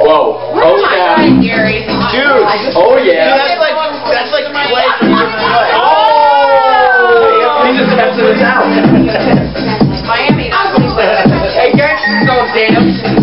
Whoa. Oh, yeah. Dude. Oh, yeah. Dude, that's like, that's like Clay from Oh! He just tested us out. Miami. hey, Gary, go, Daniel.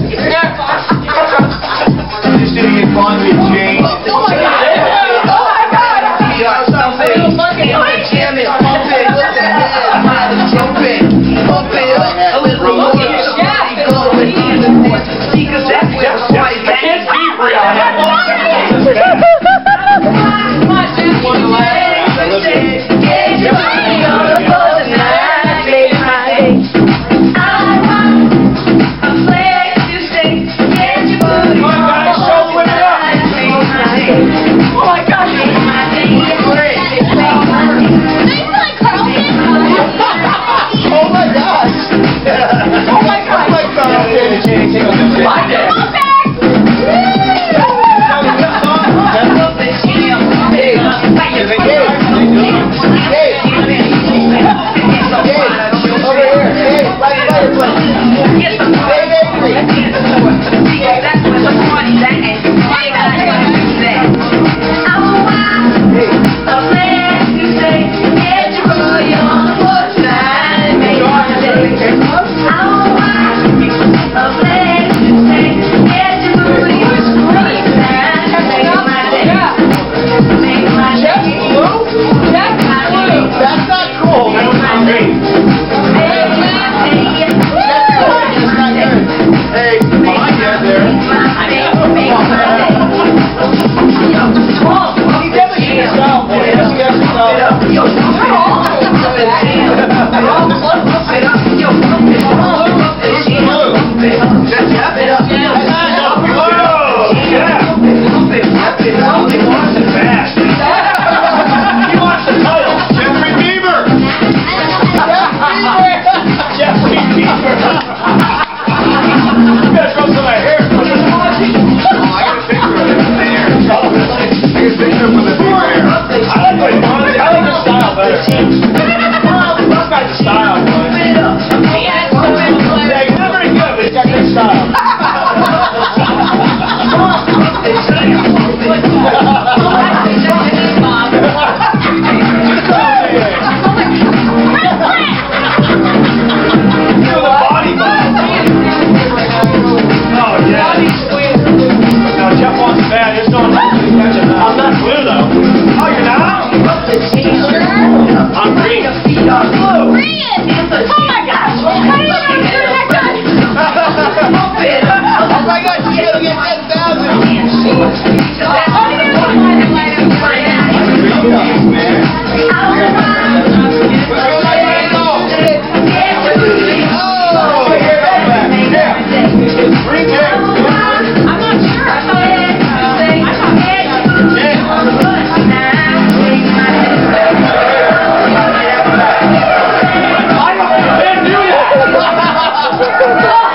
Thank.